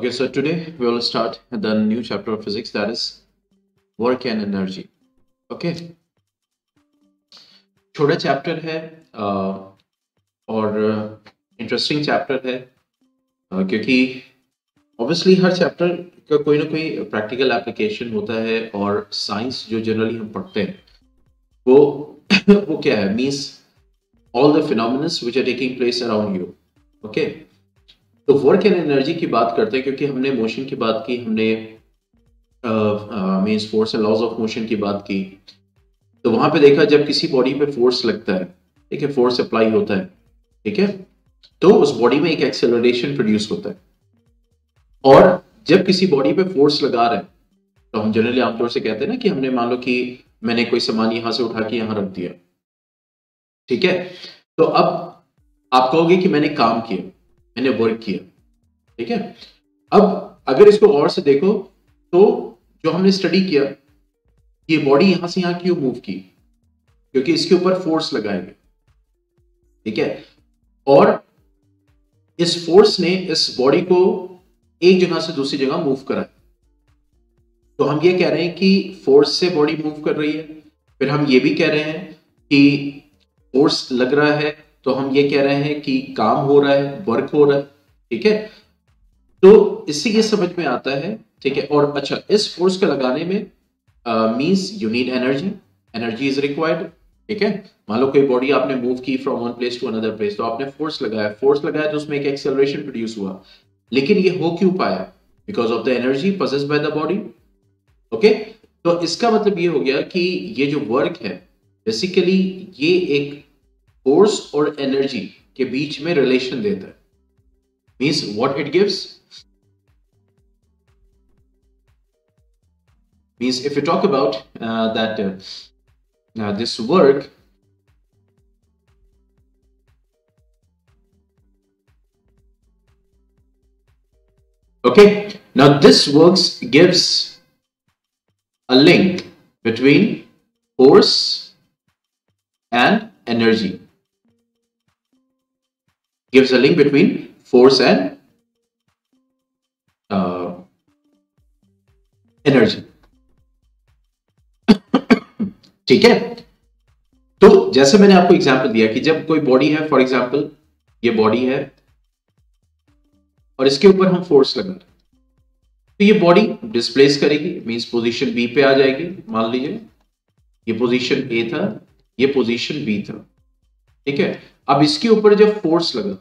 Okay, so today we will start the new chapter of physics that is work and energy. Okay. छोटा chapter है और interesting chapter है क्योंकि obviously हर chapter का कोई ना कोई प्रैक्टिकल एप्लीकेशन होता है और साइंस जो जनरली हम पढ़ते हैं वो वो क्या है means all the phenomenons which are taking place around you okay तो वर्क एंड एनर्जी की बात करते हैं, क्योंकि हमने मोशन की बात की, हमने means force and laws of motion की बात की। तो वहाँ पे देखा जब किसी बॉडी पे फोर्स लगता है, ठीक है फोर्स अप्लाई होता है, ठीक है तो उस बॉडी में एक एक्सेलरेशन प्रोड्यूस होता है। और जब किसी बॉडी पे फोर्स लगा रहे है तो हम जनरली आमतौर से कहते हैं ना कि हमने मान लो कि मैंने कोई सामान यहाँ से उठा के यहाँ रख दिया, ठीक है? तो अब आप कहोगे कि मैंने काम किया। मैंने वर्क किया। ठीक है? अब अगर इसको और से देखो तो जो हमने स्टडी किया, ये बॉडी यहाँ से यहाँ क्यों मूव की? क्योंकि इसके ऊपर फोर्स लगाएँगे। ठीक है? और इस फोर्स ने इस बॉडी को एक जगह से दूसरी जगह मूव करा तो हम ये कह रहे हैं कि फोर्स से बॉडी मूव कर रही है। फिर हम ये भी कह रहे हैं कि फोर्स लग रहा है। तो हम ये कह रहे हैं कि काम हो रहा है वर्क हो रहा है, ठीक है? तो इससे ये समझ में आता है, ठीक है? और अच्छा इस फोर्स को लगाने में means you need energy energy is required ठीक है? मान लो कोई बॉडी आपने मूव की from one place to another place तो आपने फोर्स लगाया फोर्स लगाया तो उसमें एक एक्सेलरेशन प्रोड्यूस हुआ। लेकिन ये हो क्यों पाया? Because of the energy possessed by the body okay तो इसका मतलब ये हो गया कि ये जो वर्क है बेसिकली ये एक फोर्स और एनर्जी के बीच में रिलेशन देता है means what it gives means if you talk about uh, that uh, this work okay now this works gives a link between force and energy gives a link between force and uh, energy. ठीक है? तो जैसे मैंने आपको example दिया कि जब कोई बॉडी है फॉर एग्जांपल ये बॉडी है और इसके ऊपर हम फोर्स लगा रहे तो ये बॉडी डिस्प्लेस करेगी मींस पोजीशन बी पे आ जाएगी। मान लीजिए ये पोजीशन ए था ये पोजीशन बी था। ठीक है? अब इसके ऊपर जब फोर्स लगा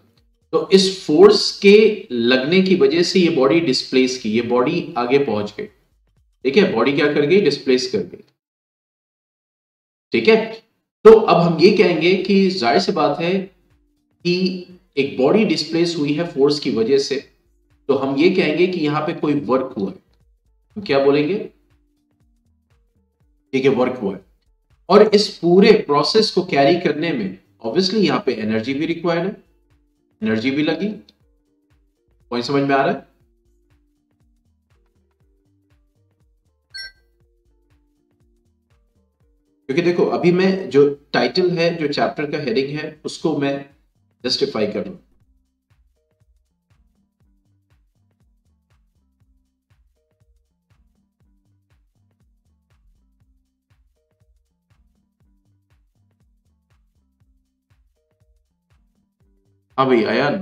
तो इस फोर्स के लगने की वजह से ये बॉडी डिस्प्लेस की, ये बॉडी आगे पहुँच गई। ठीक है? बॉडी क्या कर गई? डिस्प्लेस कर गई। ठीक है? तो अब हम ये कहेंगे कि ज़ाहिर सी बात है कि एक बॉडी डिस्प्लेस हुई है फोर्स की वजह से तो हम ये कहेंगे कि यहाँ पे कोई वर्क हुआ है। हम क्या बोलेंगे? ठीक है वर्क हुआ है। और इस पूरे प्रोसेस को कैरी करने में ऑब्वियसली यहाँ पे एनर्जी भी रिक्वायर्ड है। एनर्जी भी लगी। पॉइंट समझ में आ रहा है? क्योंकि देखो, अभी मैं जो टाइटल है, जो चैप्टर का हेडिंग है, उसको मैं जस्टिफाई करूँ हाँ भाई अयान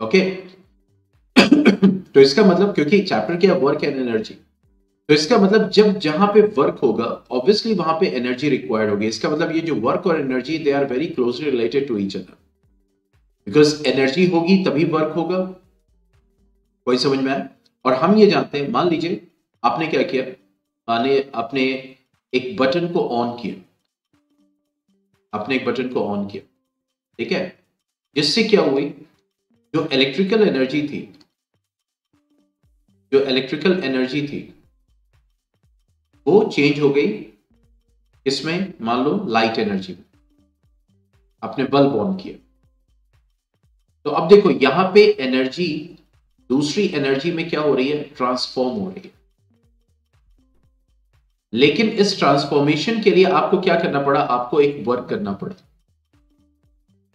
ओके। तो इसका मतलब क्योंकि चैप्टर क्या वर्क एंड एनर्जी तो इसका मतलब जब जहाँ पे वर्क होगा ऑब्वियसली वहाँ पे एनर्जी रिक्वायर्ड होगी। इसका मतलब ये जो वर्क और energy they are very closely related to each other because energy होगी, तभी वर्क होगा। कोई समझ में आए और हम ये जानते हैं, मान लीजिए, आपने क्या किया? माने आपने एक बटन को ऑन किया। आपने एक बटन को ऑन किया। ठीक है? जिससे क्या हुई? जो इलेक्ट्रिकल एनर्जी थी, जो इलेक्ट्रिकल एनर्जी थी, वो चेंज हो गई इसमें मान लो लाइट एनर्जी में। आपने बल्ब ऑन किया। तो अब देखो, यहाँ पे एनर्जी दूसरी एनर्जी में क्या हो रही है? ट्रांसफॉर्म हो रही है। लेकिन इस ट्रांसफॉर्मेशन के लिए आपको क्या करना पड़ा? आपको एक वर्क करना पड़ा।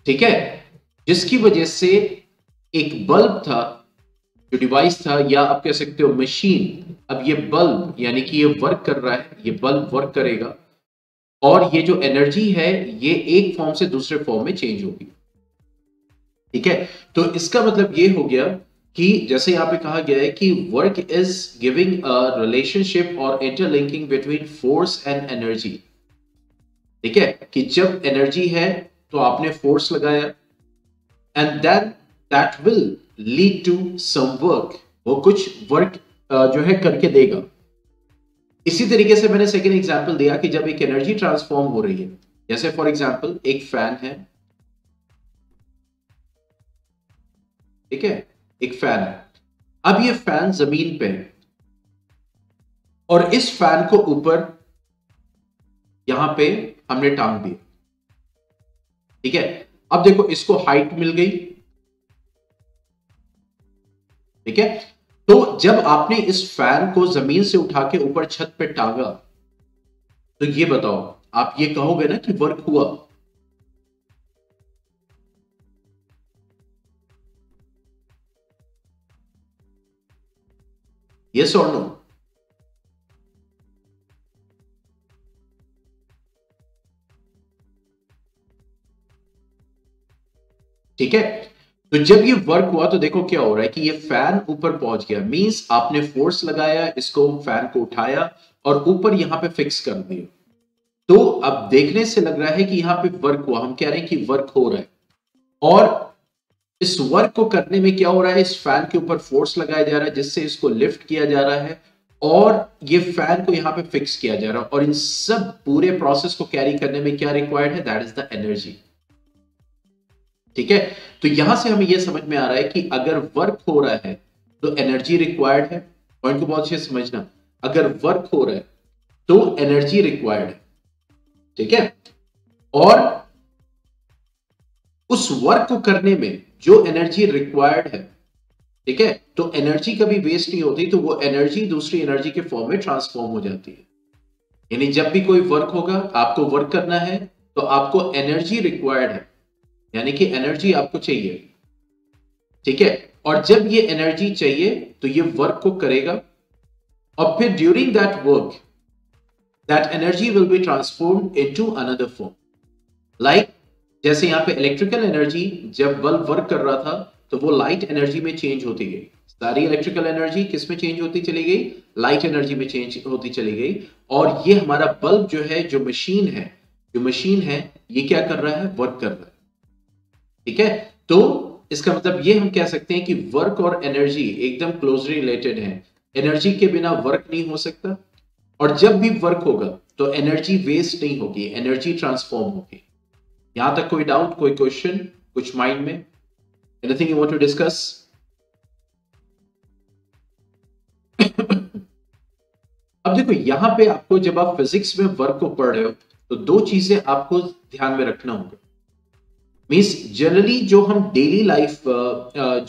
ठीक है? जिसकी वजह से एक बल्ब था, जो डिवाइस था, या आप कह सकते हो मशीन अब ये बल्ब यानी कि ये वर्क कर रहा है, ये बल्ब वर्क करेगा। और ये जो एनर्जी है, ये एक फॉर्म से दूसरे फॉर्म में चेंज होगी। ठीक है? तो इसका मतलब ये हो गया कि जैसे यहाँ पे कहा गया है कि work is giving a relationship और interlinking between force and energy ठीक है? कि जब एनर्जी है तो आपने फोर्स लगाया। And then that will lead to some work वो कुछ वर्क जो है करके देगा। इसी तरीके से मैंने सेकेंड एग्ज़ाम्पल दिया कि जब एक एनर्जी ट्रांसफॉर्म हो रही है। जैसे फॉर एग्ज़ाम्पल एक फ़ैन है। ठीक है? एक फ़ैन है अब ये फ़ैन ज़मीन पे है। और इस फ़ैन को ऊपर यहाँ पे हमने टांग दिया। ठीक है? अब देखो, इसको हाइट मिल गई। ठीक है? तो जब आपने इस फ़ैन को ज़मीन से उठा के ऊपर छत पे टांगा तो ये बताओ, आप ये कहोगे ना कि वर्क हुआ? यस और नो ठीक है? तो जब ये वर्क हुआ तो देखो क्या हो रहा है कि ये फ़ैन ऊपर पहुँच गया। मींस आपने फोर्स लगाया, इसको फ़ैन को उठाया और ऊपर यहाँ पे फिक्स कर दिया। तो अब देखने से लग रहा है कि यहाँ पे वर्क हुआ। हम कह रहे हैं कि वर्क हो रहा है। और इस वर्क को करने में क्या हो रहा है? इस फ़ैन के ऊपर फोर्स लगाया जा रहा है, जिससे इसको लिफ्ट किया जा रहा है और ये फ़ैन को यहाँ पे फिक्स किया जा रहा है। और इन सब पूरे प्रोसेस को कैरी करने में क्या रिक्वायर्ड है? दैट इज़ द एनर्जी ठीक है? तो यहाँ से हमें यह समझ में आ रहा है कि अगर वर्क हो रहा है तो एनर्जी रिक्वायर्ड है। पॉइंट को बहुत अच्छे समझना। अगर वर्क हो रहा है तो एनर्जी रिक्वायर्ड है। ठीक है? और उस वर्क को करने में जो एनर्जी रिक्वायर्ड है, ठीक है? तो एनर्जी कभी वेस्ट नहीं होती तो वो एनर्जी दूसरी एनर्जी के फॉर्म में ट्रांसफॉर्म हो जाती है। यानी जब भी कोई वर्क होगा, आपको वर्क करना है तो आपको एनर्जी रिक्वायर्ड है। यानी कि एनर्जी आपको चाहिए। ठीक है? और जब ये एनर्जी चाहिए तो ये वर्क को करेगा। और फिर during that work that energy will be transform into another form like जैसे यहाँ पे इलेक्ट्रिकल एनर्जी जब बल्ब वर्क कर रहा था तो वो लाइट एनर्जी में चेंज होती गई। सारी इलेक्ट्रिकल एनर्जी किसमें चेंज होती चली गई? लाइट एनर्जी में चेंज होती चली गई। और ये हमारा बल्ब जो है, जो मशीन है, जो मशीन है, ये क्या कर रहा है? वर्क कर रहा है। ठीक है? तो इसका मतलब ये हम कह सकते हैं कि वर्क और एनर्जी एकदम क्लोजली रिलेटेड है। एनर्जी के बिना वर्क नहीं हो सकता। और जब भी वर्क होगा तो एनर्जी वेस्ट नहीं होगी एनर्जी ट्रांसफॉर्म होगी। यहाँ तक कोई डाउट कोई क्वेश्चन कुछ माइंड में? Anything you want to discuss अब देखो, यहाँ पे आपको जब आप फिजिक्स में वर्क को पढ़ रहे हो तो दो चीज़ें आपको ध्यान में रखना होगा। मीन्स जनरली जो हम डेली लाइफ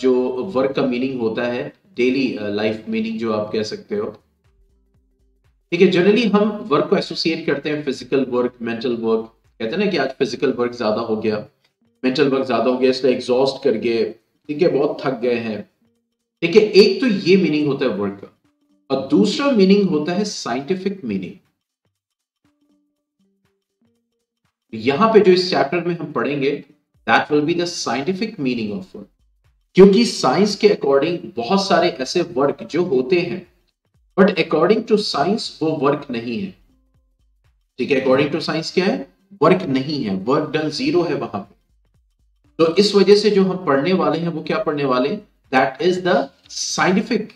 जो वर्क का मीनिंग होता है डेली लाइफ मीनिंग जो आप कह सकते हो, ठीक है जनरली हम वर्क को एसोसिएट करते हैं फ़िज़िकल वर्क मेंटल वर्क कहते हैं ना कि आज फ़िज़िकल वर्क ज़्यादा हो गया मेंटल वर्क ज़्यादा हो गया, इसलिए एग्जॉस्ट कर गए, ठीक है, बहुत थक गए हैं। ठीक है, एक तो ये मीनिंग होता है वर्क का, और दूसरा मीनिंग होता है साइंटिफिक मीनिंग यहाँ पे जो इस चैप्टर में हम पढ़ेंगे that will be the scientific meaning of work क्योंकि साइंस के अकॉर्डिंग बहुत सारे ऐसे वर्क जो होते हैं बट अकॉर्डिंग टू साइंस वो वर्क नहीं है। ठीक है अकॉर्डिंग टू साइंस क्या है? वर्क नहीं है वर्क डन ज़ीरो है वहाँ पे। तो इस वजह से जो हम पढ़ने वाले हैं वो क्या पढ़ने वाले? That is the scientific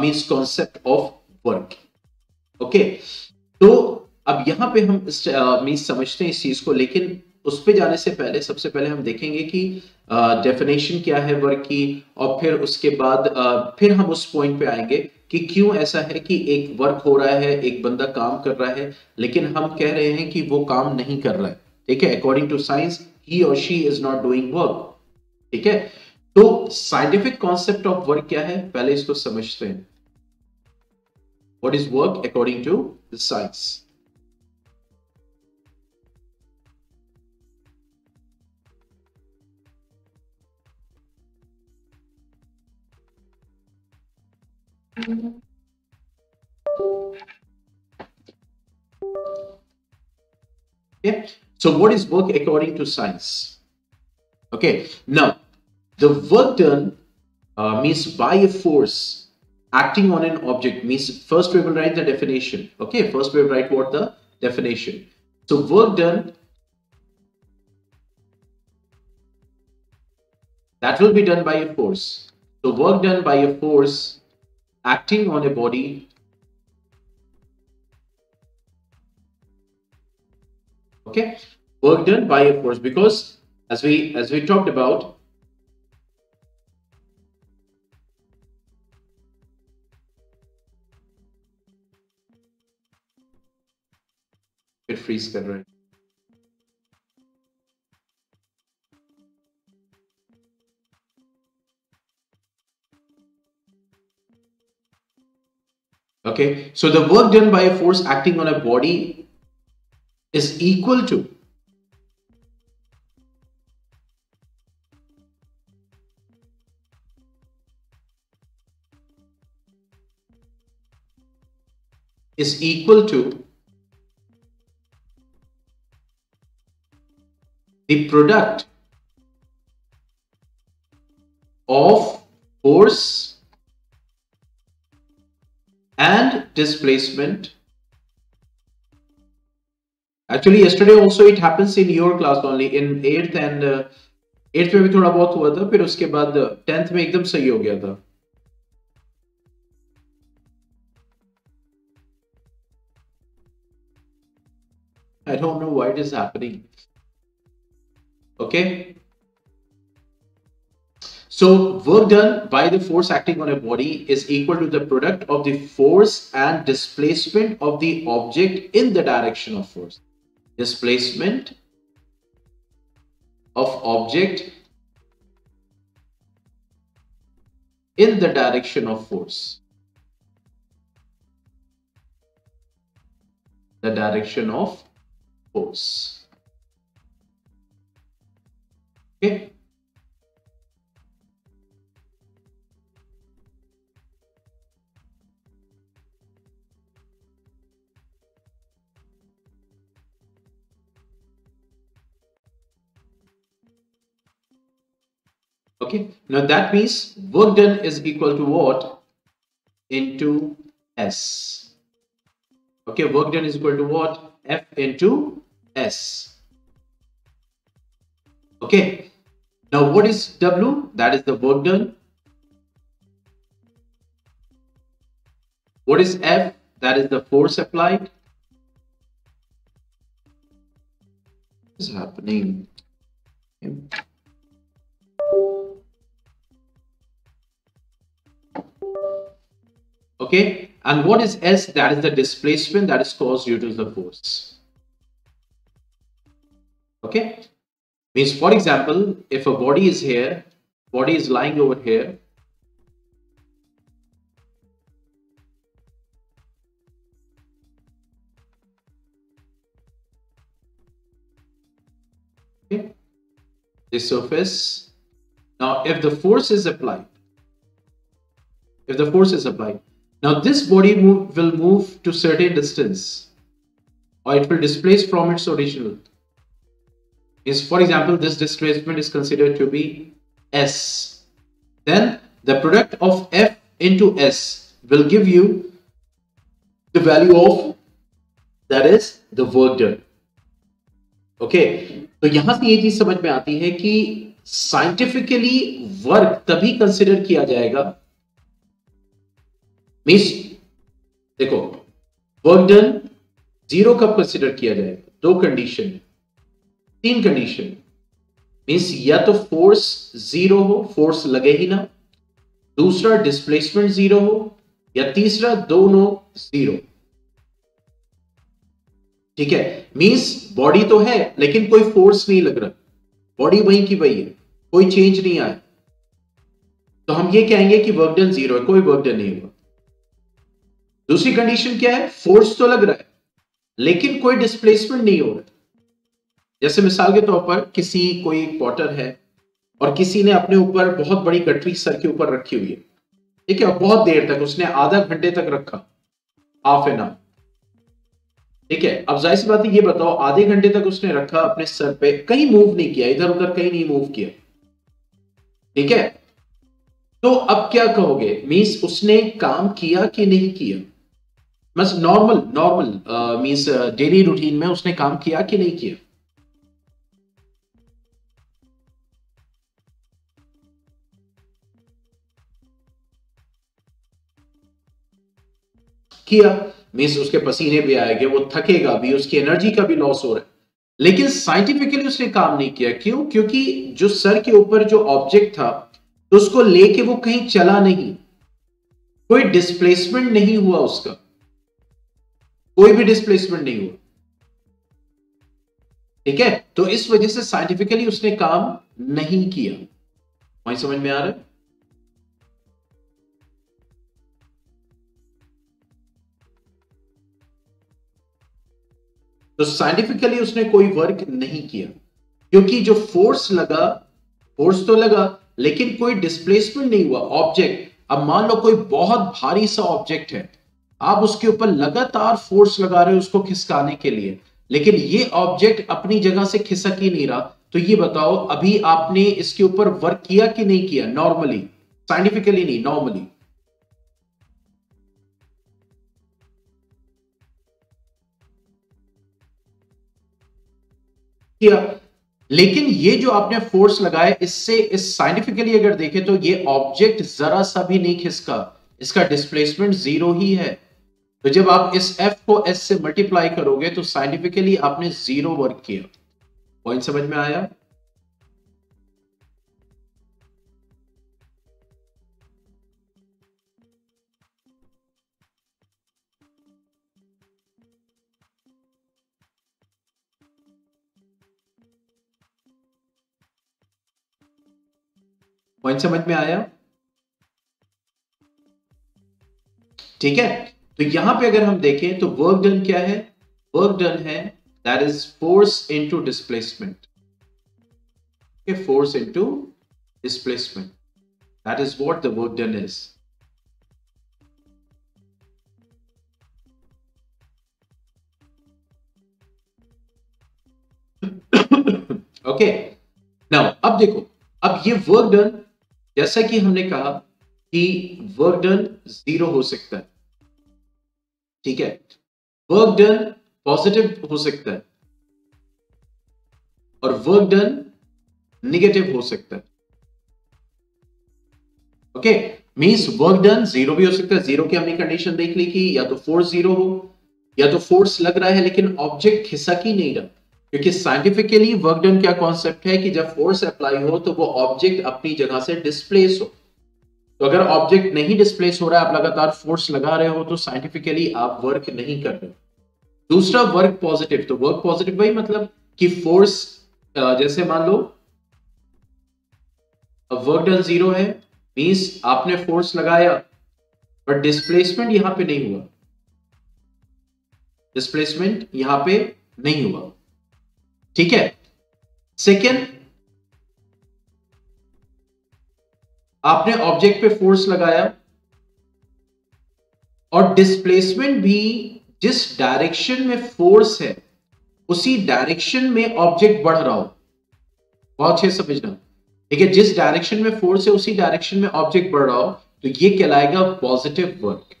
means concept of work okay तो अब यहाँ पे हम इस मीन्स uh, समझते हैं इस चीज़ को लेकिन उस पर जाने से पहले सबसे पहले हम देखेंगे कि डेफिनेशन uh, क्या है वर्क की और फिर उसके बाद uh, फिर हम उस पॉइंट पे आएँगे। कि क्यों ऐसा है कि एक वर्क हो रहा है, एक बंदा काम कर रहा है, लेकिन हम कह रहे हैं कि वो काम नहीं कर रहा है। ठीक है? अकॉर्डिंग टू साइंस ही और she is not doing work ठीक है? तो साइंटिफिक कॉन्सेप्ट ऑफ़ वर्क क्या है? पहले इसको समझते हैं। What is work according to science Okay, so what is work according to science? Okay, now the work done uh, means by a force acting on an object means first we will write the definition. Okay, first we will write what the definition. So work done that will be done by a force. So work done by a force acting on a body okay work done by a force. Because as we as we talked about it freeze कर Okay, so the work done by a force acting on a body is equal to is equal to the product of force and displacement Actually, yesterday also it happens in your class only in eighth and uh, eighth में भी थोड़ा बहुत हुआ था फिर उसके बाद tenth में एकदम सही हो गया था I don't know why it is happening. Okay. So work done by the force acting on a body is equal to the product of the force and displacement of the object in the direction of force displacement of object in the direction of force. The direction of force. Okay. Okay, now that means work done is equal to what? Into S. Okay, work done is equal to what? F into S. Okay, now what is W? That is the work done. What is F? That is the force applied. What is happening? Okay. Okay, and what is S? That is the displacement that is caused due to the force. Okay, means for example, if a body is here, body is lying over here, okay, the surface. Now, if the force is applied, if the force is applied, now this body move, will move to certain distance or it will displace from its original. Is for example, this displacement is considered to be S. Then the product of F into S will give you the value of that is the work done. Okay, तो यहां से ये चीज समझ में आती है कि साइंटिफिकली वर्क तभी कंसिडर किया जाएगा मीन्स देखो वर्क डन ज़ीरो कब कंसिडर किया जाएगा दो कंडीशन तीन कंडीशन मीन्स या तो फोर्स ज़ीरो हो फोर्स लगे ही ना, दूसरा डिस्प्लेसमेंट ज़ीरो हो, या तीसरा दोनों ज़ीरो ठीक है? मीन्स बॉडी तो है, लेकिन कोई फोर्स नहीं लग रहा। बॉडी वहीं की वही है, कोई चेंज नहीं आया। तो हम ये कहेंगे कि वर्क डन ज़ीरो है, कोई वर्क डन नहीं हुआ। दूसरी कंडीशन क्या है? फोर्स तो लग रहा है, लेकिन कोई डिस्प्लेसमेंट नहीं हो रहा। जैसे मिसाल के तौर पर किसी, कोई पॉटर है, और किसी ने अपने ऊपर बहुत बड़ी गटरी सर के ऊपर रखी हुई है। ठीक है बहुत देर तक उसने आधा घंटे तक रखा। हाफ़ एन आवर ठीक है, अब ज़ाहिर सी बात है, ये बताओ, आधे घंटे तक उसने रखा, अपने सर पे कहीं मूव नहीं किया, इधर उधर कहीं नहीं मूव किया। ठीक है? तो अब क्या कहोगे? मीन्स उसने काम किया कि नहीं किया? बस normal normal means daily routine में उसने काम किया कि नहीं किया? किया मीन्स उसके पसीने भी आएँगे वो थकेगा भी, उसकी एनर्जी का भी लॉस हो रहा है। लेकिन साइंटिफिकली उसने काम नहीं किया। क्यों? क्योंकि जो सर के ऊपर जो ऑब्जेक्ट था तो उसको लेके वो कहीं चला नहीं। कोई डिस्प्लेसमेंट नहीं हुआ उसका। कोई भी डिस्प्लेसमेंट नहीं हुआ। ठीक है? तो इस वजह से साइंटिफिकली उसने काम नहीं किया। वही समझ में आ रहा है? तो साइंटिफिकली उसने कोई वर्क नहीं किया। क्योंकि जो फोर्स लगा फोर्स तो लगा, लेकिन कोई डिस्प्लेसमेंट नहीं हुआ। ऑब्जेक्ट अब मान लो कोई बहुत भारी सा ऑब्जेक्ट है आप उसके ऊपर लगातार फोर्स लगा रहे हो उसको खिसकाने के लिए। लेकिन ये ऑब्जेक्ट अपनी जगह से खिसक ही नहीं रहा। तो ये बताओ, अभी आपने इसके ऊपर वर्क किया कि नहीं किया? नॉर्मली साइंटिफिकली नहीं नॉर्मली किया। लेकिन ये जो आपने फोर्स लगाया, इससे, इस साइंटिफिकली अगर देखें तो ये ऑब्जेक्ट जरा सा भी नहीं खिसका। इसका डिस्प्लेसमेंट ज़ीरो ही है। तो जब आप इस एफ़ को एस से मल्टीप्लाई करोगे तो साइंटिफिकली आपने ज़ीरो वर्क किया। पॉइंट समझ में आया? पॉइंट समझ में आया? ठीक है? तो यहाँ पे अगर हम देखें तो वर्क डन क्या है? वर्क डन है that is force into displacement force into displacement that is what the work done is okay now अब देखो, अब ये वर्क डन जैसा कि हमने कहा कि वर्क डन ज़ीरो हो सकता है। ठीक है? वर्क डन पॉजिटिव हो सकता है और वर्क डन निगेटिव हो सकता है। Okay means work done zero भी हो सकता है। ज़ीरो की हमने कंडीशन देख ली कि या तो फोर्स ज़ीरो हो, या तो फोर्स लग रहा है, लेकिन ऑब्जेक्ट खिसक ही नहीं रहा। क्योंकि साइंटिफिकली वर्क डन क्या कॉन्सेप्ट है कि जब फोर्स अप्लाई हो तो वो ऑब्जेक्ट अपनी जगह से डिस्प्लेस हो। तो अगर ऑब्जेक्ट नहीं डिस्प्लेस हो रहा है, आप लगातार फोर्स लगा रहे हो तो साइंटिफिकली आप वर्क नहीं कर रहे दूसरा वर्क पॉजिटिव तो वर्क पॉजिटिव वही मतलब कि फोर्स जैसे मान लो वर्क डन ज़ीरो है मीन्स आपने फोर्स लगाया पर डिस्प्लेसमेंट यहाँ पे नहीं हुआ। डिस्प्लेसमेंट यहाँ पे नहीं हुआ। ठीक है? सेकेंड आपने ऑब्जेक्ट पे फोर्स लगाया और डिस्प्लेसमेंट भी जिस डायरेक्शन में फोर्स है, उसी डायरेक्शन में ऑब्जेक्ट बढ़ रहा हो। बहुत अच्छे समझना। ठीक है, जिस डायरेक्शन में फोर्स है, उसी डायरेक्शन में ऑब्जेक्ट बढ़ रहा हो तो ये कहलाएगा पॉजिटिव वर्क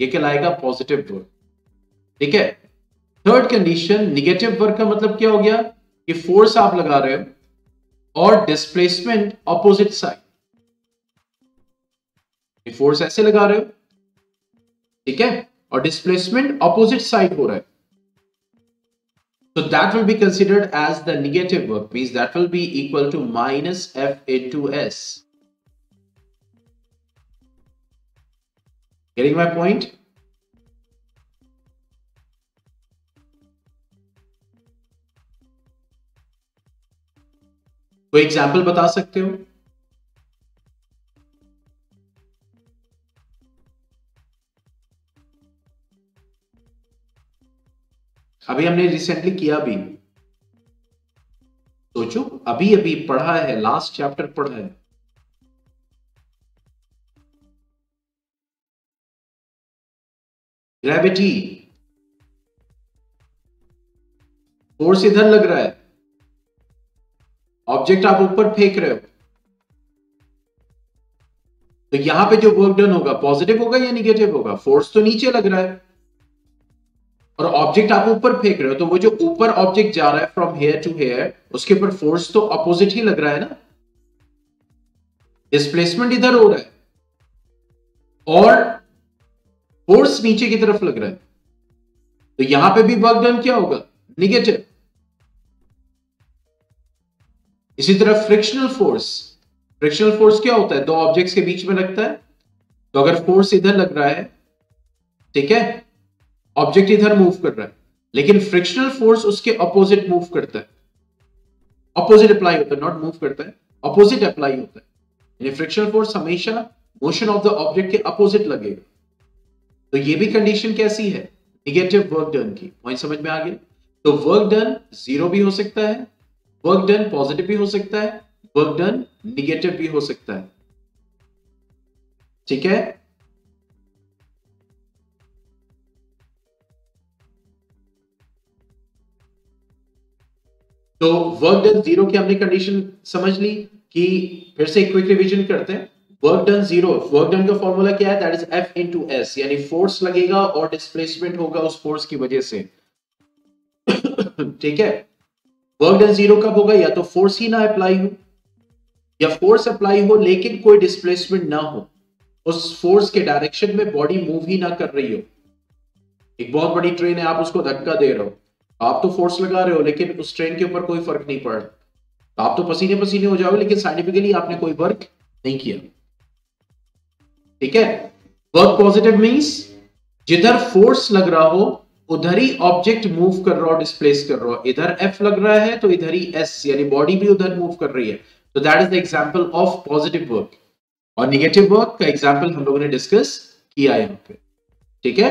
ये कहलाएगा पॉजिटिव वर्क ठीक है? थर्ड कंडीशन निगेटिव वर्क का मतलब क्या हो गया? कि फोर्स आप लगा रहे हो और डिस्प्लेसमेंट ऑपोजिट साइड फोर्स ऐसे लगा रहे हो ठीक है और डिस्प्लेसमेंट ऑपोजिट साइड हो रहा है So that will be considered as the negative work, means that will be equal to minus F into S. Getting my point? कोई एग्ज़ाम्पल बता सकते हो अभी हमने रिसेंटली किया भी। सोचो, अभी अभी पढ़ा है लास्ट चैप्टर पढ़ा है। ग्रेविटी फोर्स इधर लग रहा है। ऑब्जेक्ट आप ऊपर फेंक रहे हो। तो यहाँ पे जो वर्क डन होगा पॉजिटिव होगा या निगेटिव होगा? फोर्स तो नीचे लग रहा है। और ऑब्जेक्ट आप ऊपर फेंक रहे हो तो वो जो ऊपर ऑब्जेक्ट जा रहा है फ्रॉम हेयर टू हेयर उसके ऊपर फोर्स तो अपोजिट ही लग रहा है ना? डिस्प्लेसमेंट इधर हो रहा है। और फोर्स नीचे की तरफ़ लग रहा है। तो यहाँ पे भी वर्क डन क्या होगा? निगेटिव इसी तरह फ्रिक्शनल फोर्स फ्रिक्शनल फोर्स क्या होता है? दो ऑब्जेक्ट्स के बीच में लगता है। तो अगर फोर्स इधर लग रहा है, ठीक है? ऑब्जेक्ट इधर मूव कर रहा है, लेकिन फ्रिक्शनल फोर्स उसके अपोजिट मूव करता है। अपोजिट अप्लाई होता है नॉट मूव करता है अपोजिट अप्लाई होता है। यानी फ्रिक्शनल फोर्स हमेशा मोशन ऑफ़ द ऑब्जेक्ट के अपोजिट लगेगा। तो ये भी कंडीशन कैसी है? निगेटिव वर्क डन की। पॉइंट समझ में आ गया? तो वर्क डन ज़ीरो भी हो सकता है वर्क डन पॉजिटिव भी हो सकता है वर्क डन निगेटिव भी हो सकता है। ठीक है? तो वर्क डन ज़ीरो की हमने कंडीशन समझ ली कि फिर से क्विक रिवीजन करते हैं। Work done zero work done का फॉर्मूला क्या है? That is F into S यानी फोर्स लगेगा और डिस्प्लेसमेंट होगा उस फोर्स की वजह से। ठीक है? वर्क डन ज़ीरो कब होगा? या तो फोर्स ही ना अप्लाई हो, या फोर्स अप्लाई हो, लेकिन कोई डिस्प्लेसमेंट ना हो। उस फोर्स के डायरेक्शन में बॉडी मूव ही ना कर रही हो। एक बहुत बड़ी ट्रेन है, आप उसको धक्का दे रहे हो। आप तो फोर्स लगा रहे हो, लेकिन उस ट्रेन के ऊपर कोई फ़र्क नहीं पड़। रहा आप तो पसीने पसीने हो जाओगे, लेकिन साइंटिफिकली आपने कोई वर्क नहीं किया। ठीक है? वर्क पॉजिटिव मीन्स जिधर फोर्स लग रहा हो, उधर ही ऑब्जेक्ट मूव कर रहा हो डिस्प्लेस कर रहा हो। इधर एफ़ लग रहा है तो इधर ही एस यानी बॉडी भी उधर मूव कर रही है। तो that is the example of positive work और निगेटिव वर्क का एग्ज़ाम्पल हम लोगों ने डिस्कस किया यहाँ पे। ठीक है?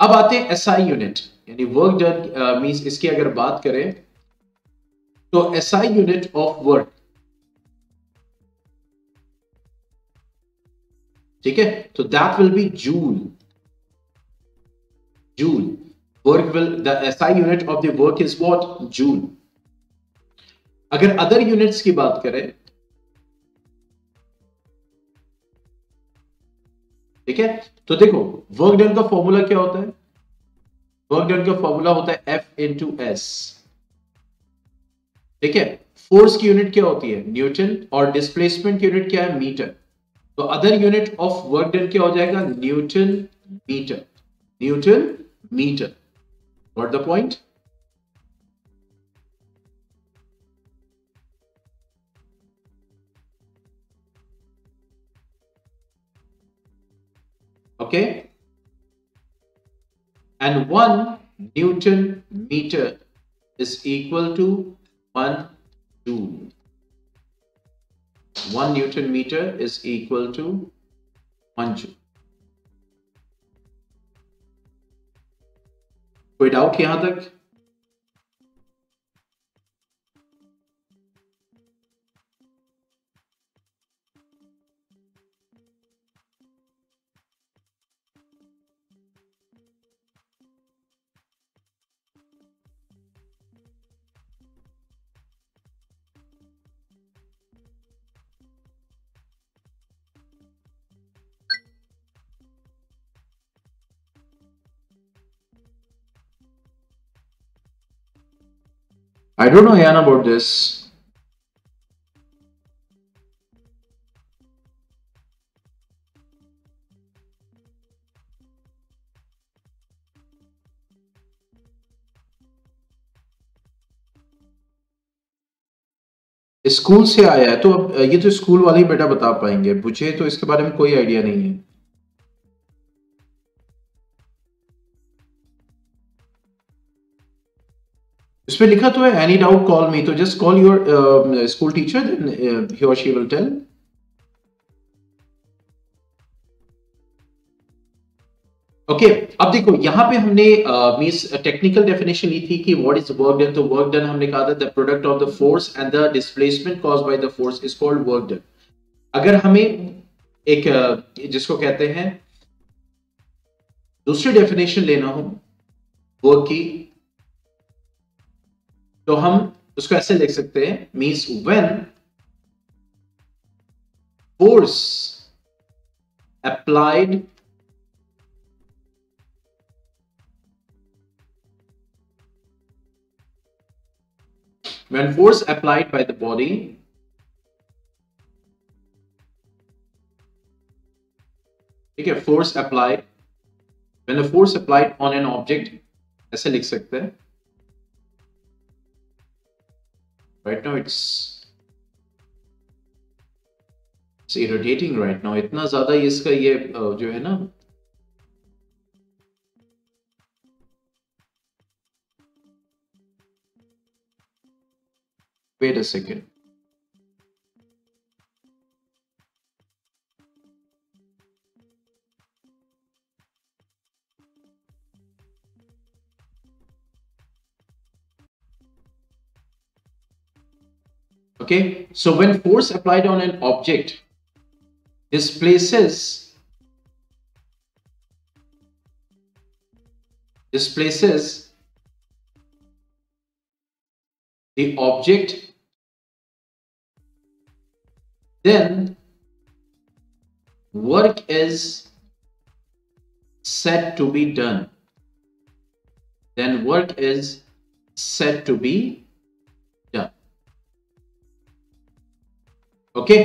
अब आते हैं एसआई यूनिट यानी वर्क डन मींस इसकी अगर बात करें तो एसआई यूनिट ऑफ़ वर्क ठीक है? तो that will be joule joule work will the SI unit of the work is what joule अगर अदर यूनिट्स की बात करें, ठीक है? तो देखो वर्क डन का फॉर्मूला क्या होता है? वर्क डन का फॉर्मूला होता है एफ़ इंटू एस ठीक है फोर्स की यूनिट क्या होती है? न्यूटन और डिस्प्लेसमेंट की यूनिट क्या है? मीटर। तो other unit of work done क्या हो जाएगा? Newton metre. Newton metre. What the point okay? and 1 newton meter is equal to 1 joule 1 newton meter is equal to 1 joule कोई डाउट यहां तक I don't know, Yana, about this. School से आया है तो अब, ये तो स्कूल वाले ही बेटा बता पाएँगे मुझे तो इसके बारे में कोई आइडिया नहीं है इसमें लिखा तो है एनी डाउट कॉल मी तो just call your school teacher ही और शी विल टेल ओके अब देखो यहाँ पे हमने मींस टेक्निकल डेफिनेशन ली थी कि व्हाट इज़ वर्क डन तो वर्क डन हमने कहा था the product of the force and the displacement cause by the force is called work done अगर हमें एक uh, जिसको कहते हैं दूसरी डेफिनेशन लेना हो वर्क की तो हम उसको ऐसे लिख सकते हैं means when force applied when force applied by the body ठीक है force applied when a force applied on an object ऐसे लिख सकते हैं। Right now it's it's irritating right now इतना ज़्यादा इसका ये जो है ना Wait a second. Okay, so when force applied on an object displaces displaces the object then work is said to be done. Then work is said to be okay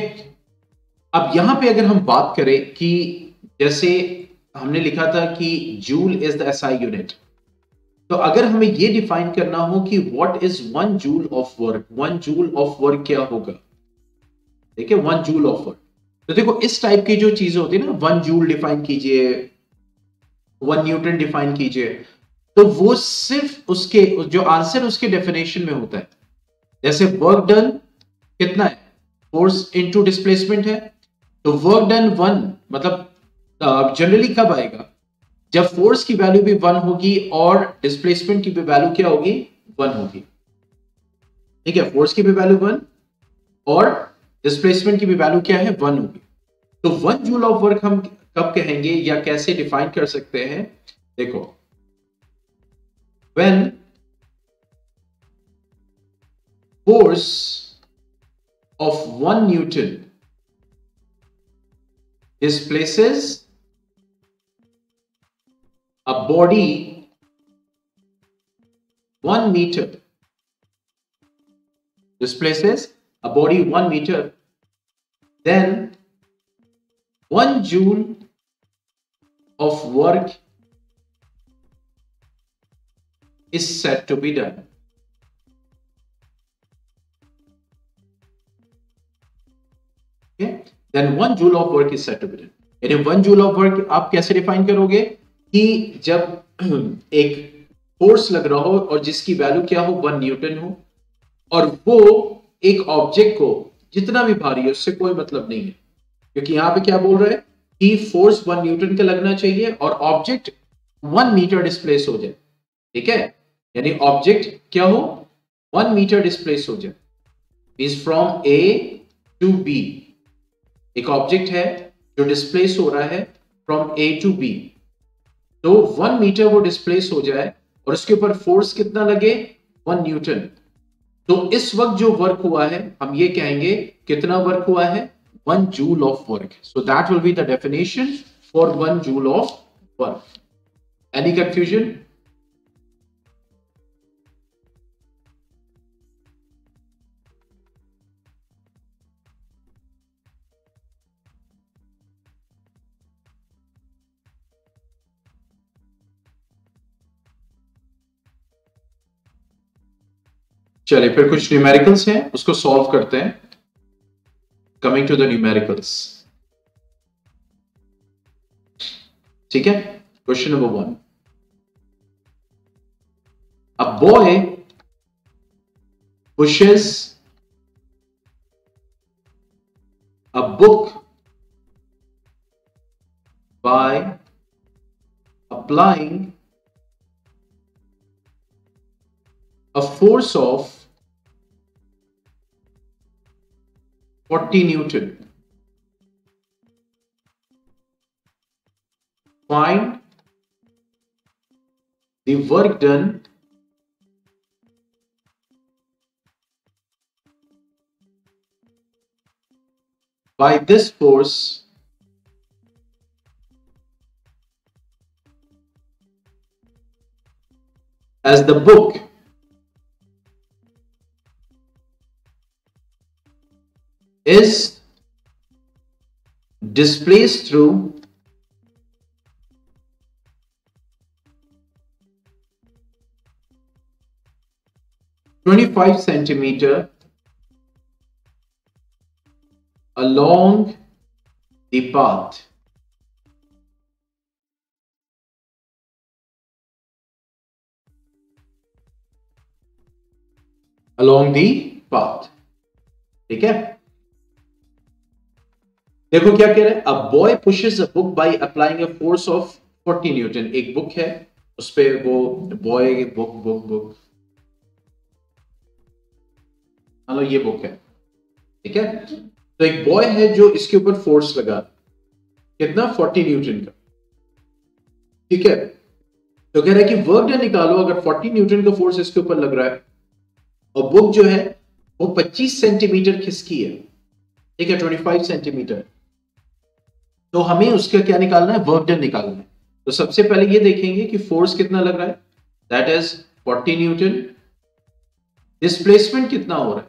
अब यहाँ पे अगर हम बात करें कि जैसे हमने लिखा था कि joule is the SI unit तो अगर हमें ये डिफाइन करना हो कि what is one joule of work one joule of work क्या होगा? देखिए वन जूल ऑफ़ वर्क तो देखो, इस टाइप की जो चीज़ें होती है ना वन जूल डिफाइन कीजिए वन न्यूटन डिफाइन कीजिए तो वो सिर्फ़ उसके, जो आंसर उसके डेफिनेशन में होता है। जैसे वर्क डन कितना है? फोर्स इनटू डिस्प्लेसमेंट है तो वर्क डन वन मतलब जनरली कब आएगा? जब फोर्स की वैल्यू भी वन होगी और डिस्प्लेसमेंट की भी वैल्यू क्या होगी? वन होगी। ठीक है फोर्स की भी वैल्यू वन और डिस्प्लेसमेंट की भी वैल्यू क्या है? वन होगी। तो वन जूल ऑफ़ वर्क हम कब कहेंगे या कैसे डिफाइन कर सकते हैं? देखो, when force of 1 newton. Displaces a body 1 meter. Displaces a body 1 meter, then 1 joule of work is said to be done. Okay? Then 1 joule of work is said to be done. यानी 1 joule of work आप कैसे define करोगे? कि जब एक force लग रहा हो और जिसकी वैल्यू क्या हो? वन न्यूटन हो। और वो एक ऑब्जेक्ट को जितना भी भारी है, उससे कोई मतलब नहीं है। क्योंकि यहाँ पे क्या बोल रहे हैं? कि फोर्स वन न्यूटन का लगना चाहिए और ऑब्जेक्ट वन मीटर डिस्प्लेस हो जाए। ठीक है? यानी ऑब्जेक्ट क्या हो? वन मीटर डिस्प्लेस हो जाए। Is from A to B एक ऑब्जेक्ट है जो डिस्प्लेस हो रहा है फ्रॉम ए टू बी तो वन मीटर वो डिस्प्लेस हो जाए और उसके ऊपर फोर्स कितना लगे? वन न्यूटन तो इस वक्त जो वर्क हुआ है, हम ये कहेंगे कितना वर्क हुआ है? One joule of work so that will be the definition for one joule of work any confusion चलिए, फिर कुछ न्यूमेरिकल्स हैं, उसको सॉल्व करते हैं। कमिंग टू द न्यूमेरिकल्स ठीक है? Question number one a boy a book by a applying a force of 40 Newton. Find the work done by this force as the book is displaced through Twenty-five centimeter along the path. Along the path. ठीक है देखो क्या कह रहे हैं? A boy pushes a book by applying a force of 40 newton एक book है, उस पर वो बॉय बुक बुक बुक लो ये बुक है, ठीक है? तो एक बॉय है जो इसके ऊपर फोर्स लगा कितना? 40 न्यूटन का। ठीक है? तो कह रहा है कि वर्क डन निकालो, अगर 40 न्यूटन का फोर्स इसके ऊपर लग रहा है, और बुक जो है, वो 25 सेंटीमीटर खिसकी है। ठीक है? 25 सेंटीमीटर तो हमें उसका क्या निकालना है? वर्क डन निकालना है। तो सबसे पहले ये देखेंगे कि फोर्स कितना लग रहा है। दैट इज़ 40 न्यूटन डिस्प्लेसमेंट कितना हो रहा है?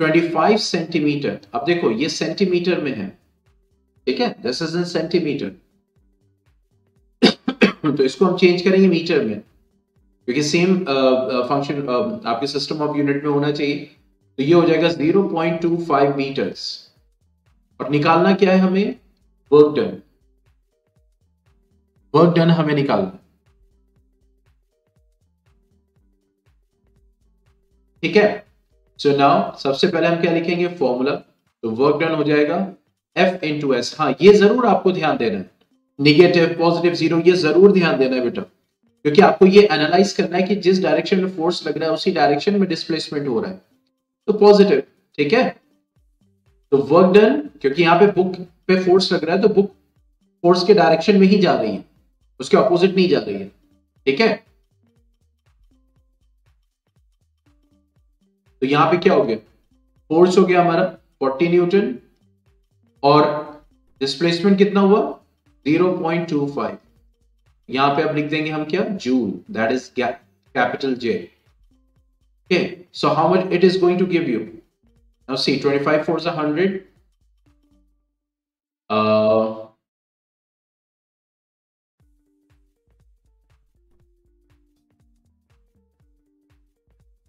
25 सेंटीमीटर अब देखो ये सेंटीमीटर में है। ठीक है? दिस इज़ इन सेंटीमीटर तो इसको हम चेंज करेंगे मीटर में। क्योंकि सेम फ़ंक्शन uh, uh, आपके सिस्टम ऑफ़ यूनिट में होना चाहिए। तो ये हो जाएगा 0.25 मीटर्स और निकालना क्या है हमें? वर्क डन वर्क डन हमें निकालना ठीक है? सो नाउ सबसे पहले हम क्या लिखेंगे? फॉर्मूला तो वर्क डन हो जाएगा। एफ़ इंटू एस हाँ ये ज़रूर आपको ध्यान देना है। निगेटिव पॉजिटिव ज़ीरो ये ज़रूर ध्यान देना है बेटा। क्योंकि आपको ये एनालाइज करना है कि जिस डायरेक्शन में फोर्स लग रहा है, उसी डायरेक्शन में डिस्प्लेसमेंट हो रहा है। तो पॉजिटिव ठीक है? तो वर्क डन क्योंकि यहाँ पे बुक पे फोर्स लग रहा है तो बुक फोर्स के डायरेक्शन में ही जा रही है। उसके ऑपोजिट नहीं जा रही है। ठीक है? तो यहाँ पे क्या हो गया? फोर्स हो गया हमारा 40 न्यूटन और डिस्प्लेसमेंट कितना हुआ? 0.25 यहाँ पे अब लिख देंगे हम क्या? Joule that is capital J okay so how much it is going to give you now see 25 force 100 uh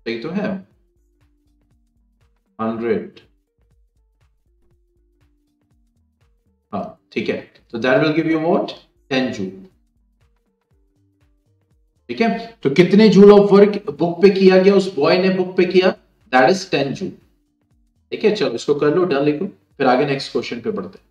सही तो है हंड्रेड हाँ ठीक है तो that will give you what ten joule ठीक है तो कितने जूल ऑफ़ वर्क बुक पे किया गया? उस बॉय ने बुक पे किया? दैट इज़ टेन जूल ठीक है चलो, इसको कर लो डन लिखो फिर आगे नेक्स्ट क्वेश्चन पे बढ़ते हैं।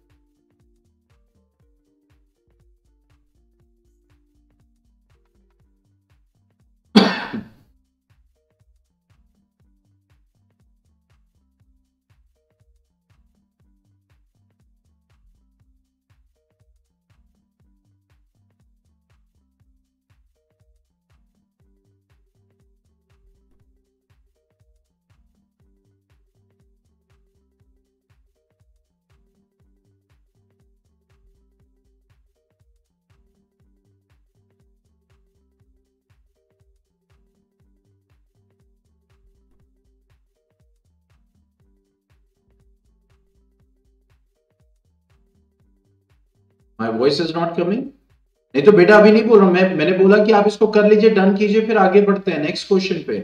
My voice is not coming नहीं तो बेटा अभी नहीं बोल रहा मैं, मैंने बोला कि आप इसको कर लीजिए डन कीजिए, फिर आगे बढ़ते हैं नेक्स्ट क्वेश्चन पे।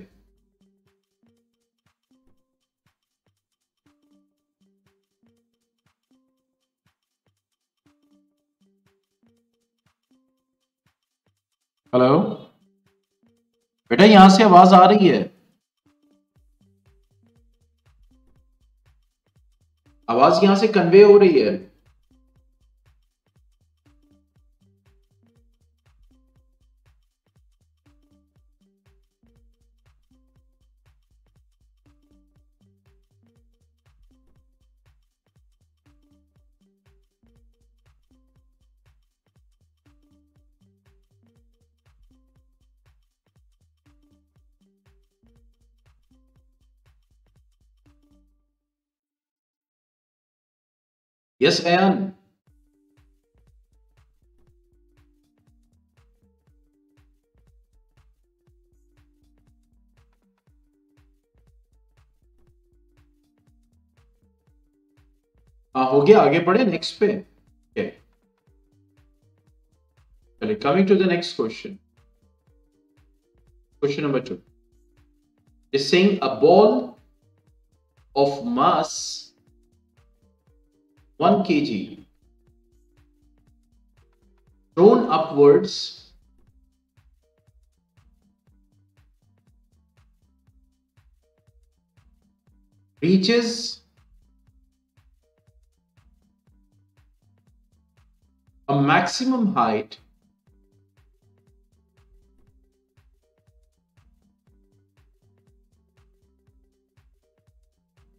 हेलो बेटा यहाँ से आवाज़ आ रही है। आवाज़ यहाँ से कन्वे हो रही है। यस अयान हाँ हो गया, आगे बढ़े नेक्स्ट पे। चलिए coming to the next question question number two is saying a ball of mass 1 kg. Thrown upwards. Reaches. A maximum height.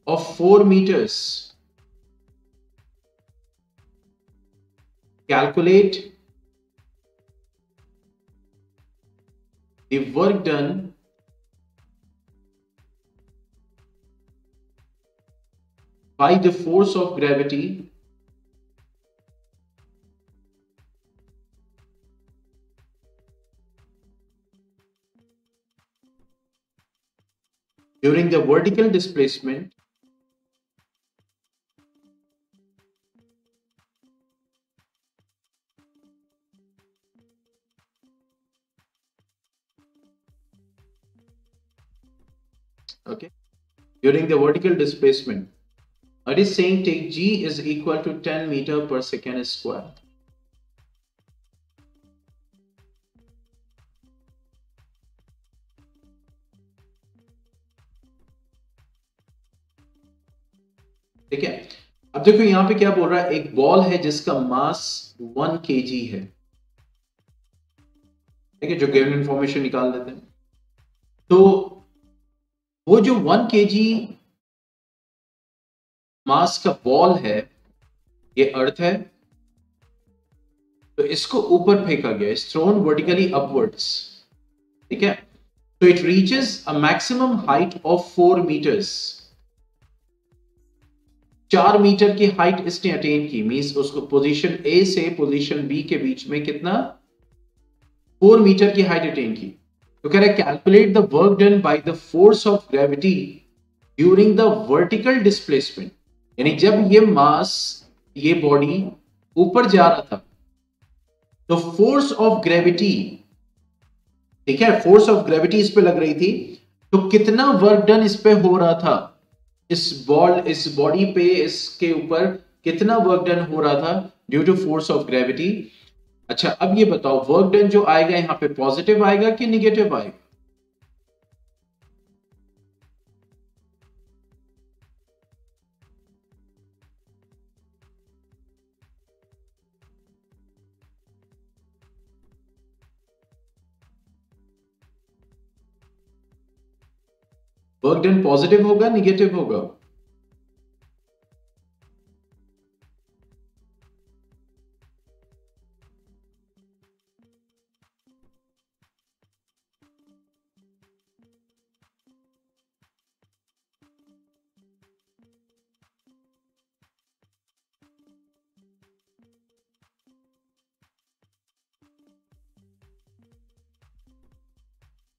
Of 4 meters. Calculate the work done by the force of gravity during the vertical displacement okay during the vertical displacement it is saying take g is equal to 10 meter per second square ठीक है अब देखो यहाँ पे क्या बोल रहा है एक बॉल है जिसका मास वन के है ठीक है जो गिवन इंफॉर्मेशन निकाल देते हैं तो वो जो वन के जी मास का बॉल है, ये अर्थ है तो इसको ऊपर फेंका गया इस थ्रोन वर्टिकली अपवर्ड्स ठीक है? तो it reaches a maximum height of four metres चार मीटर की हाइट इसने अटेन की मींस उसको पोजीशन ए से पोजीशन बी के बीच में कितना? फोर मीटर की हाइट अटेन की। रहा है calculate the work done by the force of gravity during the vertical displacement यानी जब ये मास ये बॉडी ऊपर जा रहा था तो फोर्स ऑफ़ ग्रेविटी ठीक है फोर्स ऑफ़ ग्रेविटी इस पे लग रही थी तो कितना वर्क डन इस पे हो रहा था? इस बॉल इस बॉडी पे, इसके ऊपर कितना वर्क डन हो रहा था? Due to force of gravity अच्छा अब ये बताओ वर्क डन जो आएगा, यहाँ पे पॉजिटिव आएगा कि निगेटिव आएगा? वर्क डन पॉजिटिव होगा निगेटिव होगा?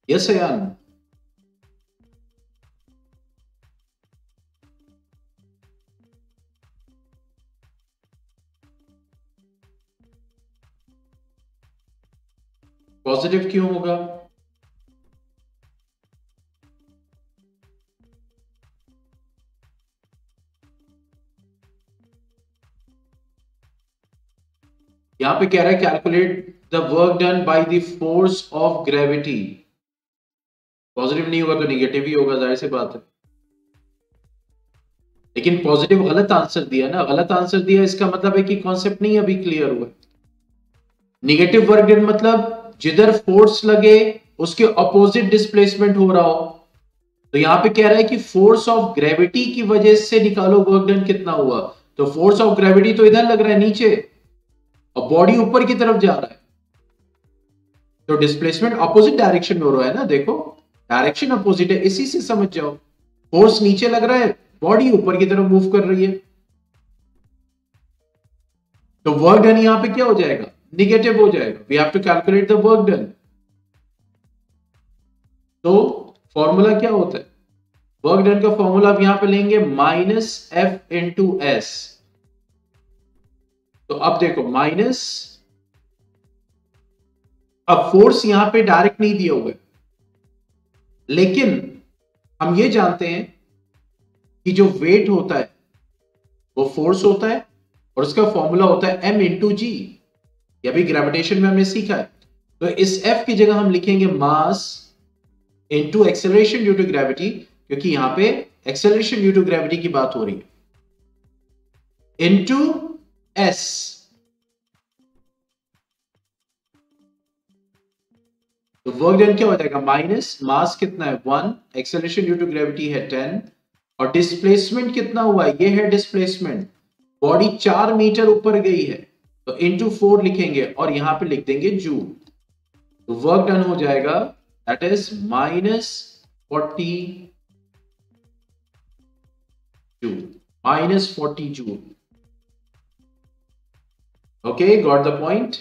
Yes, Ayan. पॉजिटिव क्यों होगा यहाँ पे कह रहा है calculate the work done by the force of gravity positive नहीं होगा तो निगेटिव ही होगा, ज़ाहिर सी बात है। लेकिन पॉजिटिव गलत आंसर दिया ना। गलत आंसर दिया, इसका मतलब है कि कॉन्सेप्ट नहीं अभी क्लियर हुआ। निगेटिव वर्क डन मतलब जिधर फोर्स लगे, उसके अपोजिट डिस्प्लेसमेंट हो रहा हो। तो यहाँ पे कह रहा है कि फोर्स ऑफ़ ग्रेविटी की वजह से निकालो वर्क डन कितना हुआ। तो फोर्स ऑफ़ ग्रेविटी तो इधर लग रहा है, नीचे। और बॉडी ऊपर की तरफ़ जा रहा है। तो डिस्प्लेसमेंट अपोजिट डायरेक्शन में हो रहा है ना, देखो। डायरेक्शन अपोजिट है, इसी से समझ जाओ। फोर्स नीचे लग रहा है, बॉडी ऊपर की तरफ़ मूव कर रही है। तो वर्क डन यहाँ पे क्या हो जाएगा? निगेटिव हो जाएगा। We have to calculate the work done तो फॉर्मूला क्या होता है? वर्क डन का फॉर्मूला आप यहाँ पे लेंगे माइनस एफ़ इंटू एस तो अब देखो माइनस अब फोर्स यहाँ पे डायरेक्ट नहीं दिया हुआ है। लेकिन हम ये जानते हैं कि जो वेट होता है, वो फोर्स होता है और उसका फॉर्मूला होता है एम इंटू जी यह भी ग्रेविटेशन में हमने सीखा है। तो इस एफ़ की जगह हम लिखेंगे mass into acceleration due to gravity क्योंकि यहाँ पे एक्सेलरेशन ड्यू टू ग्रेविटी की बात हो रही है। इंटू एस तो वर्क डन क्या हो जाएगा? माइनस मास कितना है? One. Acceleration due to gravity है टेन। और डिस्प्लेसमेंट कितना हुआ? ये है डिस्प्लेसमेंट। बॉडी चार मीटर ऊपर गई है। तो इंटू फोर लिखेंगे और यहाँ पे लिख देंगे जूल तो वर्क डन हो जाएगा। That is minus forty joule minus forty joule okay got the point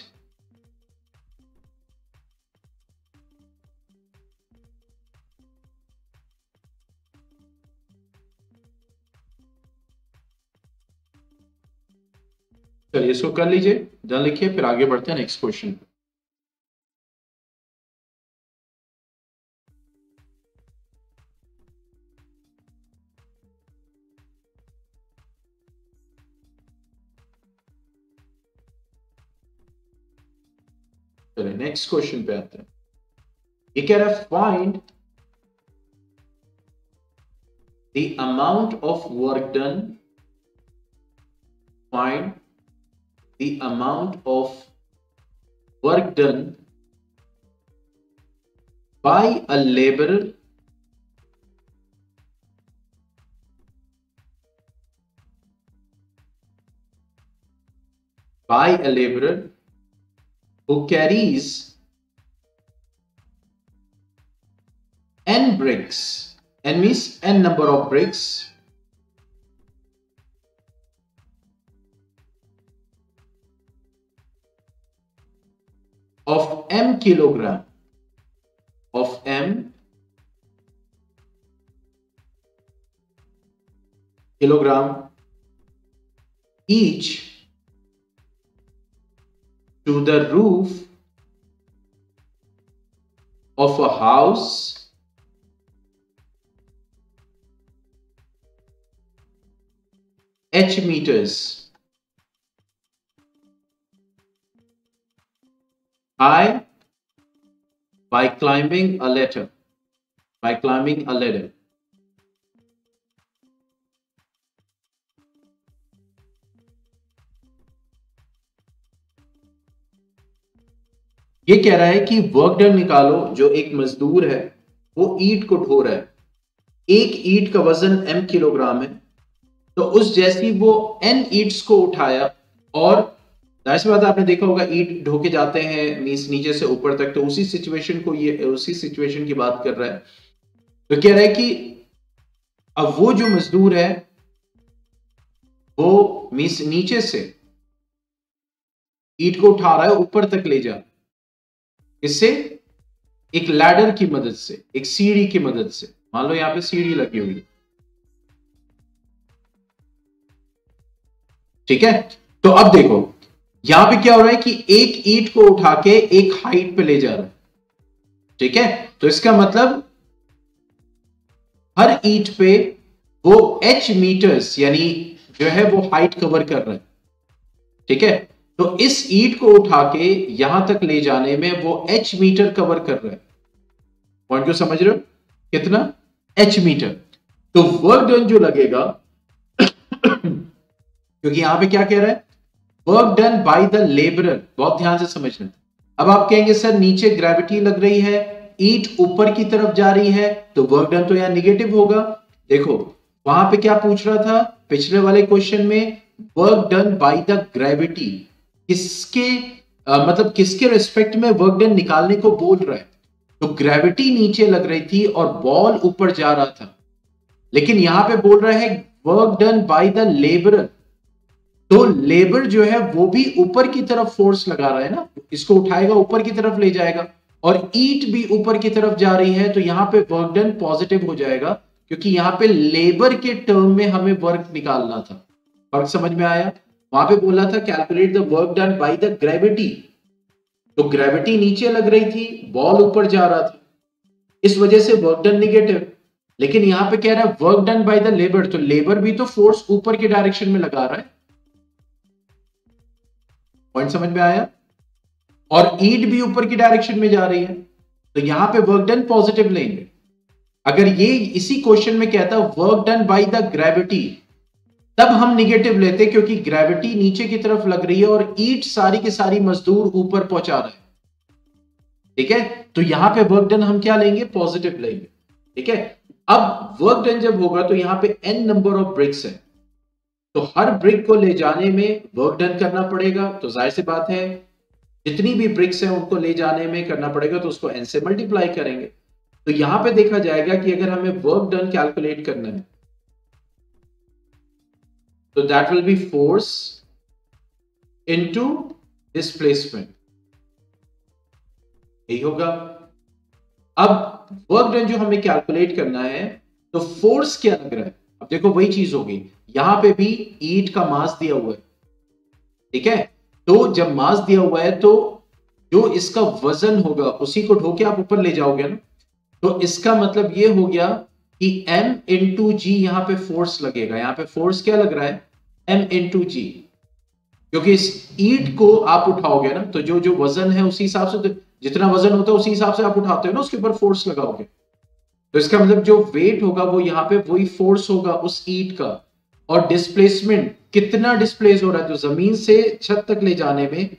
इसको कर लीजिए डन लिखिए फिर आगे बढ़ते हैं नेक्स्ट क्वेश्चन चलिए नेक्स्ट क्वेश्चन पे आते हैं। ये कह रहा है find the amount of work done find the amount of work done by a laborer by a laborer who carries n bricks n means n number of bricks of m kilogram of m kilogram each to the roof of a house h meters high by climbing a ladder. By climbing a ladder. ये कह रहा है कि work done निकालो, जो एक मजदूर है, वो ईट को ढो रहा है एक ईट का वज़न एम किलोग्राम है तो उस जैसी वो एन ईट्स को उठाया और ज़ाहिर सी बात आपने देखा होगा, ईट ढोके जाते हैं मीन्स नीचे से ऊपर तक तो उसी सिचुएशन को ये, उसी सिचुएशन की बात कर रहा है। तो कह रहा है कि अब वो जो मजदूर है, वो मीन्स नीचे से ईट को उठा रहा है, ऊपर तक ले जा इससे एक लैडर की मदद से, एक सीढ़ी की मदद से। मान लो यहाँ पे सीढ़ी लगी हुई ठीक है? तो अब देखो यहाँ पे क्या हो रहा है कि एक ईट को उठा के एक हाइट पे ले जा रहा है। ठीक है? तो इसका मतलब हर ईट पे वो एच मीटर्स यानी जो है वो हाइट कवर कर रहा है। ठीक है? तो इस ईट को उठा के यहाँ तक ले जाने में वो एच मीटर कवर कर रहा है। पॉइंट को समझ रहे हो? कितना? एच मीटर तो वर्क डन जो लगेगा, क्योंकि यहाँ पे क्या कह रहा है? Work done by the labourer बहुत ध्यान से समझना। अब आप कहेंगे सर नीचे ग्रेविटी लग रही है ईट ऊपर की तरफ़ जा रही है तो वर्क डन तो यहाँ निगेटिव होगा। देखो वहाँ पे क्या पूछ रहा था? पिछले वाले क्वेश्चन में work done by the gravity किसके आ, मतलब किसके रिस्पेक्ट में वर्क डन निकालने को बोल रहा है? तो ग्रेविटी नीचे लग रही थी और बॉल ऊपर जा रहा था। लेकिन यहाँ पे बोल रहा है work done by the labourer तो लेबर जो है वो भी ऊपर की तरफ़ फोर्स लगा रहा है ना? इसको उठाएगा, ऊपर की तरफ़ ले जाएगा और ईट भी ऊपर की तरफ़ जा रही है तो यहाँ पे वर्क डन पॉजिटिव हो जाएगा, क्योंकि यहाँ पे लेबर के टर्म में हमें वर्क निकालना था। वर्क समझ में आया? वहाँ पे बोला था calculate the work done by the gravity तो ग्रेविटी नीचे लग रही थी बॉल ऊपर जा रहा था। इस वजह से वर्क डन निगेटिव लेकिन यहाँ पे कह रहा है work done by the labour तो लेबर भी तो फोर्स ऊपर के डायरेक्शन में लगा रहा है। पॉइंट समझ में आया? और ईट भी ऊपर की डायरेक्शन में जा रही है। तो यहाँ पे वर्क डन पॉजिटिव लेंगे अगर ये इसी क्वेश्चन में कहता work done by the gravity तब हम निगेटिव लेते क्योंकि ग्रेविटी नीचे की तरफ़ लग रही है और ईट सारी के सारी मजदूर ऊपर पहुँचा रहे ठीक है? तो यहाँ पे वर्क डन हम क्या लेंगे? पॉजिटिव लेंगे। ठीक है? अब वर्क डन जब होगा तो यहाँ पे एन नंबर ऑफ़ ब्रिक्स है। तो हर ब्रिक को ले जाने में वर्क डन करना पड़ेगा। तो ज़ाहिर सी बात है, जितनी भी ब्रिक्स है उनको ले जाने में करना पड़ेगा तो उसको एन से मल्टीप्लाई करेंगे। तो यहाँ पे देखा जाएगा कि अगर हमें वर्क डन कैलकुलेट करना है तो that will be force into displacement यही होगा। अब वर्क डन जो हमें कैलकुलेट करना है तो फोर्स क्या लग रहा है? अब देखो वही चीज़ होगी यहाँ पे भी ईट का मास दिया हुआ है। ठीक है? तो जब मास दिया हुआ है तो जो इसका वज़न होगा, उसी को ढोके आप ऊपर ले जाओगे ना? तो इसका मतलब ये हो गया कि m इंटू जी यहाँ पे फोर्स लगेगा। यहाँ पे फोर्स क्या लग रहा है? M इंटू जी क्योंकि इस ईट को आप उठाओगे ना तो जो जो वज़न है, उसी हिसाब से तो जितना वज़न होता है, उसी हिसाब से आप उठाते हो ना, उसके ऊपर फोर्स लगाओगे। तो इसका मतलब जो वेट होगा, वो यहाँ पे वही फोर्स होगा उस ईट का। और डिस्प्लेसमेंट कितना डिस्प्लेस हो रहा है? तो ज़मीन से छत तक ले जाने में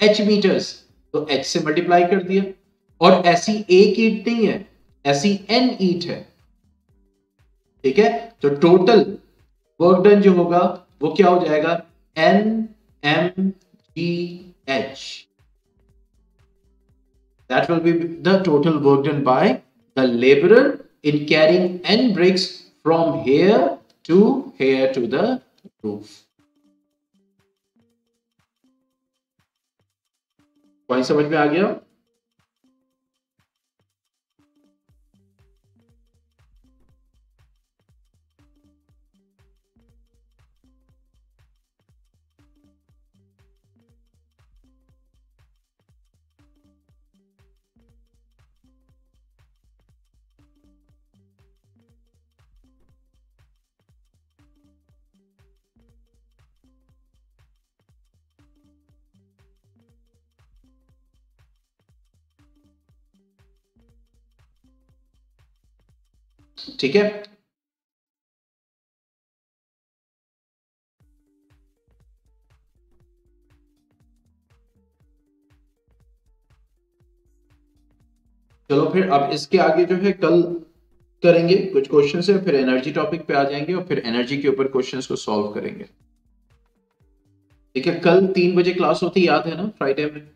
एच मीटर्स तो एच से मल्टीप्लाई कर दिया। और ऐसी एक ईट नहीं है, ऐसी एन ईट है। ठीक है? तो टोटल वर्क डन जो होगा, वो क्या हो जाएगा? N M G H that will be the total work done by the labourer in carrying N bricks from here to here to the roof. Point समझ में आ गया ठीक है? चलो, फिर अब इसके आगे जो है, कल करेंगे कुछ क्वेश्चन है, फिर एनर्जी टॉपिक पे आ जाएँगे और फिर एनर्जी के ऊपर क्वेश्चंस को सॉल्व करेंगे। ठीक है, कल तीन बजे क्लास होती याद है ना? फ्राइडे में।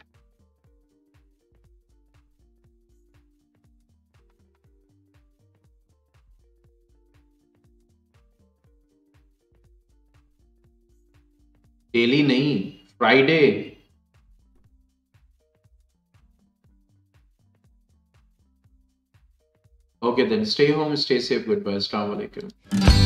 डेली नहीं Friday Okay, then stay home, stay safe. Goodbye. Assalamu alaikum.